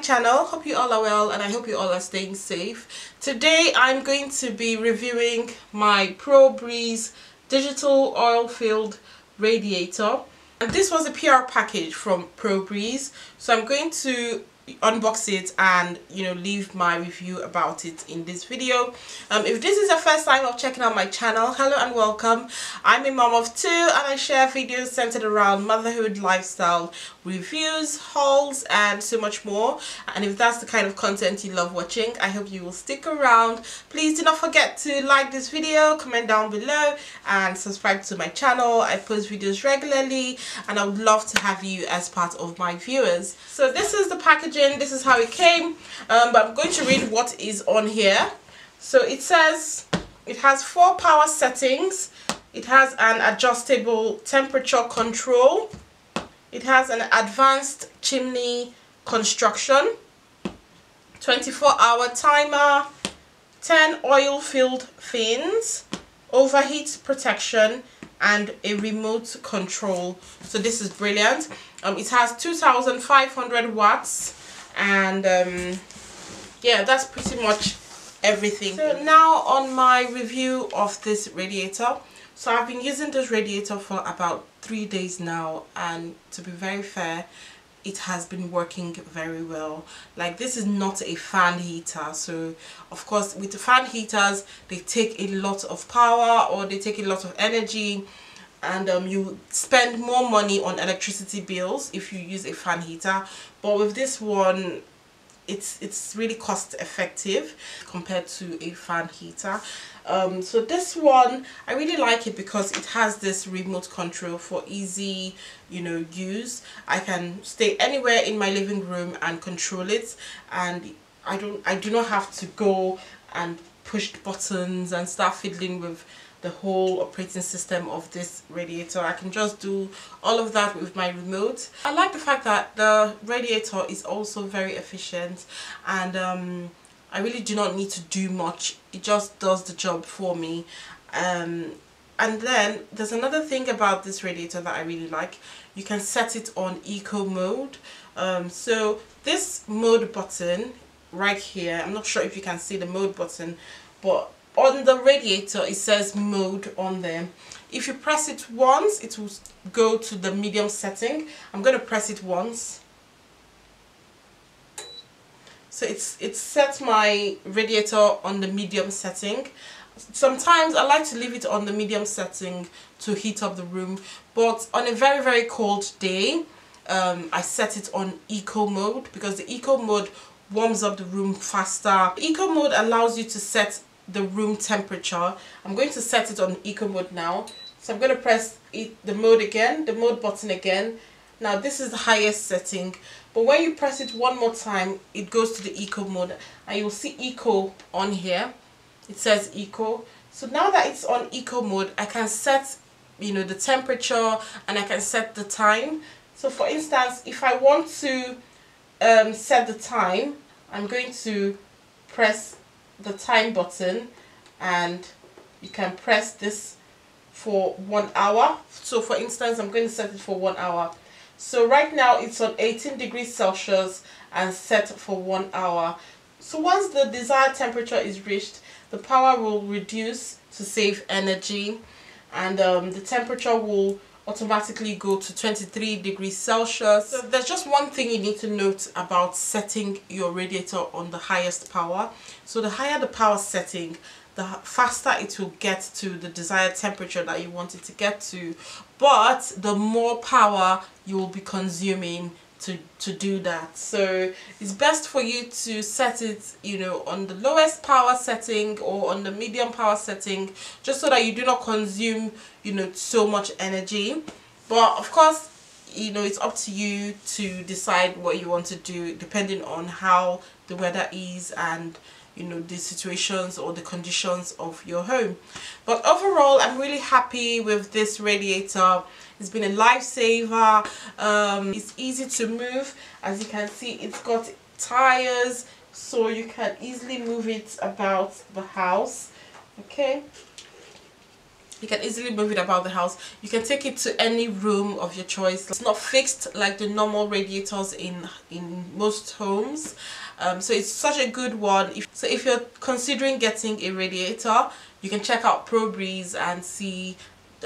channel. Hope you all are well and I hope you all are staying safe. Today I'm going to be reviewing my Pro Breeze digital oil filled radiator. And this was a PR package from Pro Breeze so I'm going to unbox it and you know leave my review about it in this video. Um, if this is the first time of checking out my channel hello and welcome. I'm a mom of two and i share videos centered around motherhood lifestyle reviews hauls and so much more. And if that's the kind of content you love watching i hope you will stick around. Please do not forget to like this video comment down below and subscribe to my channel. I post videos regularly and i would love to have you as part of my viewers. So this is the packaging this is how it came. Um, but i'm going to read what is on here. So it says it has four power settings. It has an adjustable temperature control. It has an advanced chimney construction, 24 hour timer, 10 oil filled fins, overheat protection and a remote control. So this is brilliant. Um, it has 2500 watts and um, yeah that's pretty much everything. So now on my review of this radiator. So I've been using this radiator for about three days now and to be very fair it has been working very well like this is not a fan heater so of course with the fan heaters they take a lot of power or they take a lot of energy and um, you spend more money on electricity bills if you use a fan heater. But with this one it's it's really cost effective compared to a fan heater. Um, so this one I really like it because it has this remote control for easy you know use. I can stay anywhere in my living room and control it. And I don't I do not have to go and push buttons and start fiddling with the whole operating system of this radiator. I can just do all of that with my remote. I like the fact that the radiator is also very efficient and um, I really do not need to do much. It just does the job for me. Um, and then there's another thing about this radiator that I really like. You can set it on eco mode. Um, so this mode button right here I'm not sure if you can see the mode button but on the radiator it says mode on there. If you press it once it will go to the medium setting. I'm going to press it once. So it's it's set my radiator on the medium setting. Sometimes I like to leave it on the medium setting to heat up the room but on a very very cold day um, I set it on eco mode because the eco mode warms up the room faster. Eco mode allows you to set the room temperature. I'm going to set it on eco mode now. So I'm going to press the mode again, the mode button again. Now this is the highest setting, but when you press it one more time, it goes to the eco mode and you'll see eco on here. It says eco. So now that it's on eco mode, I can set, you know, the temperature and I can set the time. So for instance, if I want to um, set the time, I'm going to press the time button and you can press this for one hour. So for instance I'm going to set it for one hour. So right now it's on 18 degrees Celsius and set for one hour. So once the desired temperature is reached the power will reduce to save energy and um, the temperature will automatically go to 23 degrees Celsius. So there's just one thing you need to note about setting your radiator on the highest power. So the higher the power setting, the faster it will get to the desired temperature that you want it to get to. But the more power you will be consuming to to do that. So it's best for you to set it you know on the lowest power setting or on the medium power setting just so that you do not consume you know so much energy. But of course you know it's up to you to decide what you want to do depending on how the weather is and you know the situations or the conditions of your home. But overall i'm really happy with this radiator. It's been a lifesaver. Um, it's easy to move. As you can see it's got tires so you can easily move it about the house. Okay you can easily move it about the house. You can take it to any room of your choice. It's not fixed like the normal radiators in in most homes. Um, so it's such a good one. If, so if you're considering getting a radiator you can check out ProBreeze and see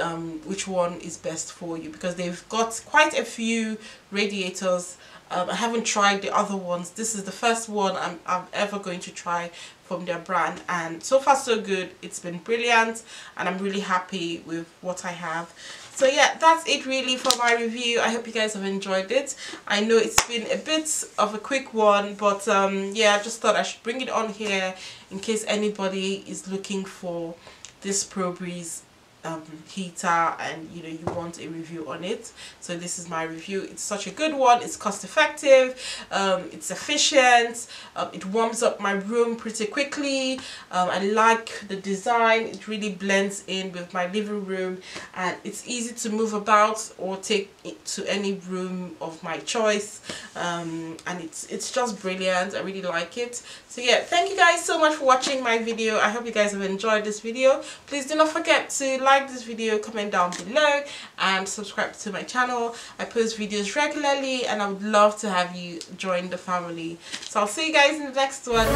um, which one is best for you? Because they've got quite a few radiators. Um, I haven't tried the other ones. This is the first one I'm, I'm ever going to try from their brand and so far so good. It's been brilliant and I'm really happy with what I have. So yeah that's it really for my review. I hope you guys have enjoyed it. I know it's been a bit of a quick one but um, yeah I just thought I should bring it on here in case anybody is looking for this ProBreeze um, heater and you know you want a review on it. So this is my review. It's such a good one. It's cost effective um, it's efficient. Um, it warms up my room pretty quickly. Um, I like the design. It really blends in with my living room. And it's easy to move about or take it to any room of my choice. Um, and it's it's just brilliant. I really like it. So yeah thank you guys so much for watching my video. I hope you guys have enjoyed this video. Please do not forget to like like this video comment down below and subscribe to my channel. I post videos regularly and i would love to have you join the family. So i'll see you guys in the next one